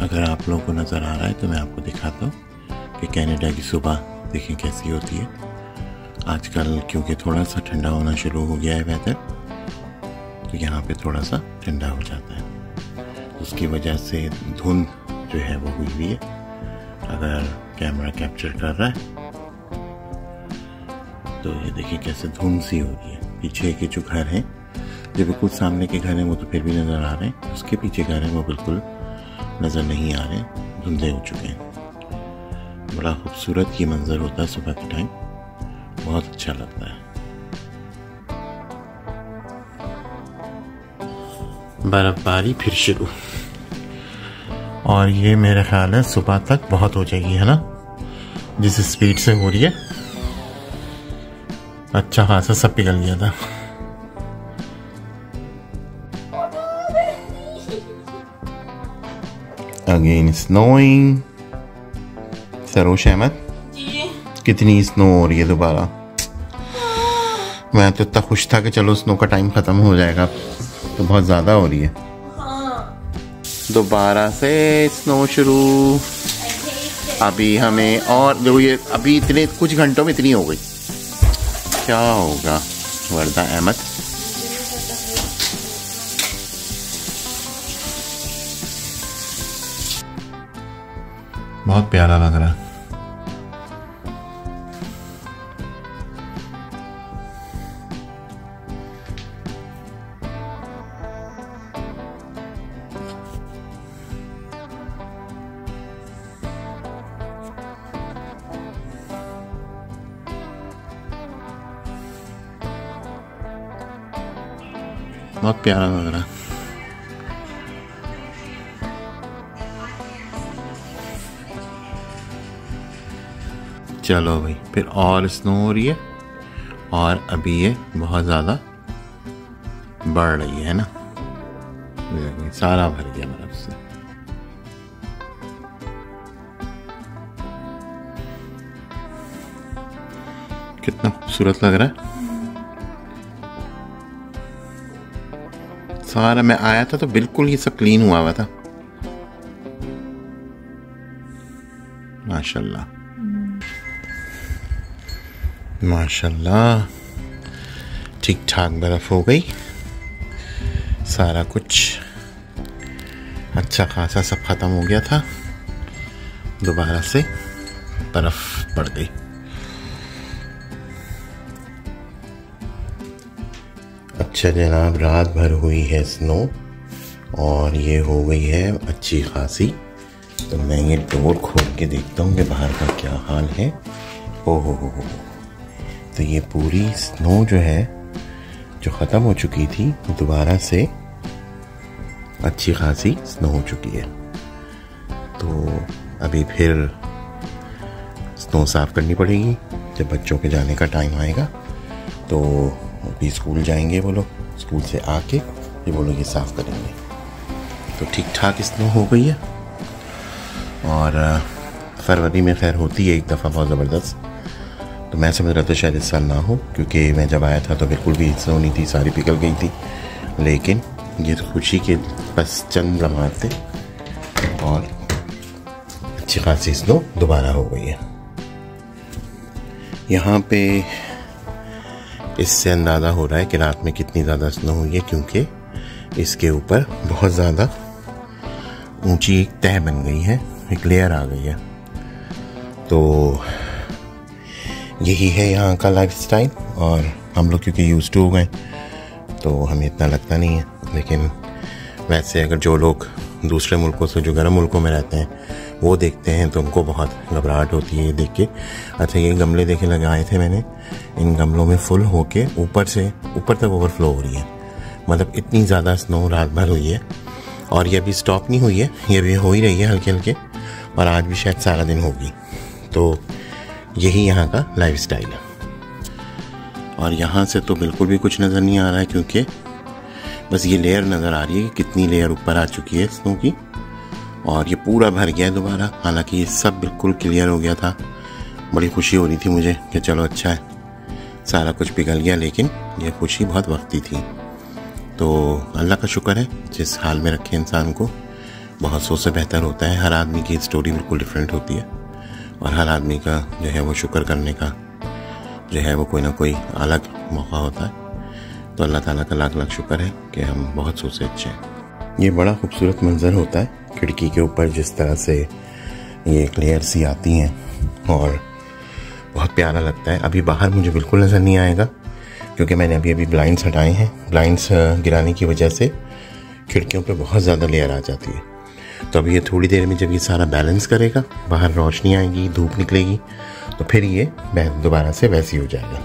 नज़र आ रहा है तो मैं आपको दिखाता हूँ कि कनाडा की सुबह देखें कैसी होती है। आजकल क्योंकि थोड़ा सा ठंडा होना शुरू हो गया है वेदर तो यहाँ पे थोड़ा सा ठंडा हो जाता है। उसकी वजह से धुंध जो है वो हुई हुई है। अगर कैमरा कैप्चर कर रहा है तो ये देखिए कैसे धुंध सी हो रही है। पीछे के जो घर हैं जो बिल्कुल सामने के घर हैं, वो तो फिर भी नज़र आ रहे हैं। उसके पीछे घर हैं, वो बिल्कुल नज़र नहीं आ रहे, धुंधले हो चुके हैं। बड़ा खूबसूरत ये मंज़र होता है सुबह के टाइम। बहुत अच्छा लगता है। बर्फबारी फिर शुरू। और ये मेरे ख्याल है सुबह तक बहुत हो जाएगी, है ना? जिस स्पीड से हो रही है। अच्छा खासा सब पिघल गया था। अगेन स्नोइंग सरोश अहमद कितनी स्नो हो रही है दोबारा? मैं तो इतना खुश था कि चलो स्नो का टाइम ख़त्म हो जाएगा। तो बहुत ज़्यादा हो रही है। दोबारा से स्नो शुरू। अभी हमें और देखो ये अभी इतने कुछ घंटों में इतनी हो गई। क्या होगा? वर्दा अहमद। बहुत प्यारा लग रहा है बहुत प्यारा लग रहा है चलो भाई, फिर और स्नो हो रही है और अभी ये बहुत ज़्यादा बढ़ रही है ना? सारा भर गया बर्फ़ से। कितना खूबसूरत लग रहा है। सारा मैं आया था तो बिल्कुल ये सब क्लीन हुआ हुआ था। माशाल्लाह। माशाल्लाह। ठीक ठाक बर्फ़ हो गई। सारा कुछ अच्छा खासा सब ख़त्म हो गया था। दोबारा से बर्फ़ पड़ गई। अच्छा जनाब, रात भर हुई है स्नो और ये हो गई है अच्छी खासी। तो मैं ये डोर खोल के देखता हूँ कि बाहर का क्या हाल है। ओ हो हो हो। तो ये पूरी स्नो जो है, जो ख़त्म हो चुकी थी, दोबारा से अच्छी खासी स्नो हो चुकी है। तो अभी फिर स्नो साफ़ करनी पड़ेगी, जब बच्चों के जाने का टाइम आएगा। तो अभी स्कूल जाएँगे वो लोग स्कूल से आके फिर वो लोग ये साफ़ करेंगे। तो ठीक ठाक स्नो हो गई है। और, फरवरी में खैर होती है एक दफ़ा बहुत ज़बरदस्त। तो मैं समझ रहा था शायद इस साल ना हो, क्योंकि मैं जब आया था तो बिल्कुल भी स्नो नहीं थी, सारी पिघल गई थी। लेकिन ये खुशी के बस चंद लम्हात और अच्छी खासी स्नो दोबारा हो गई है। यहाँ पे इससे अंदाज़ा हो रहा है कि रात में कितनी ज़्यादा स्नो हुई है, क्योंकि इसके ऊपर बहुत ज़्यादा ऊँची एक तह बन गई है, एक लेयर आ गई है। तो यही है यहाँ का लाइफ स्टाइल और हम लोग क्योंकि यूज़ टू हो गए तो हमें इतना लगता नहीं है। लेकिन वैसे अगर जो लोग दूसरे मुल्कों से, जो गर्म मुल्कों में रहते हैं, वो देखते हैं तो उनको बहुत घबराहट होती है ये देख के। अच्छा ये गमले देखे लगाए थे मैंने। इन गमलों में फुल होके ऊपर से, ऊपर तक ओवरफ्लो हो रही है। मतलब इतनी ज़्यादा स्नो रात भर हुई है। और ये अभी स्टॉप नहीं हुई है, ये भी हो ही रही है हल्के हल्के और आज भी शायद सारा दिन होगी। तो यही यहाँ का लाइफ स्टाइल है। और यहाँ से तो बिल्कुल भी कुछ नज़र नहीं आ रहा है क्योंकि बस ये लेयर नज़र आ रही है कि कितनी लेयर ऊपर आ चुकी है स्नो की। और ये पूरा भर गया है दोबारा। हालाँकि ये सब बिल्कुल क्लियर हो गया था। बड़ी खुशी हो रही थी मुझे कि चलो अच्छा है। सारा कुछ पिघल गया लेकिन ये खुशी बहुत वक्ती थी। तो अल्लाह का शुक्र है, जिस हाल में रखे इंसान को, बहुत सोच से बेहतर होता है। हर आदमी की स्टोरी बिल्कुल डिफरेंट होती है। और हर आदमी का जो है वो शुक्र करने का जो है वो कोई ना कोई अलग मौका होता है। तो अल्लाह ताला का लाख लाख शुक्र है कि हम बहुत सोच से अच्छे हैं। ये बड़ा खूबसूरत मंज़र होता है, खिड़की के ऊपर जिस तरह से ये क्लियर सी आती हैं और बहुत प्यारा लगता है। अभी बाहर मुझे बिल्कुल नज़र नहीं आएगा, क्योंकि मैंने अभी अभी ब्लाइंड्स हटाए हैं। ब्लाइंड्स गिराने की वजह से खिड़कियों पर बहुत ज़्यादा लेयर आ जाती है। तो अब ये थोड़ी देर में जब ये सारा बैलेंस करेगा, बाहर रोशनी आएगी, धूप निकलेगी तो फिर ये दोबारा से वैसी हो जाएगा।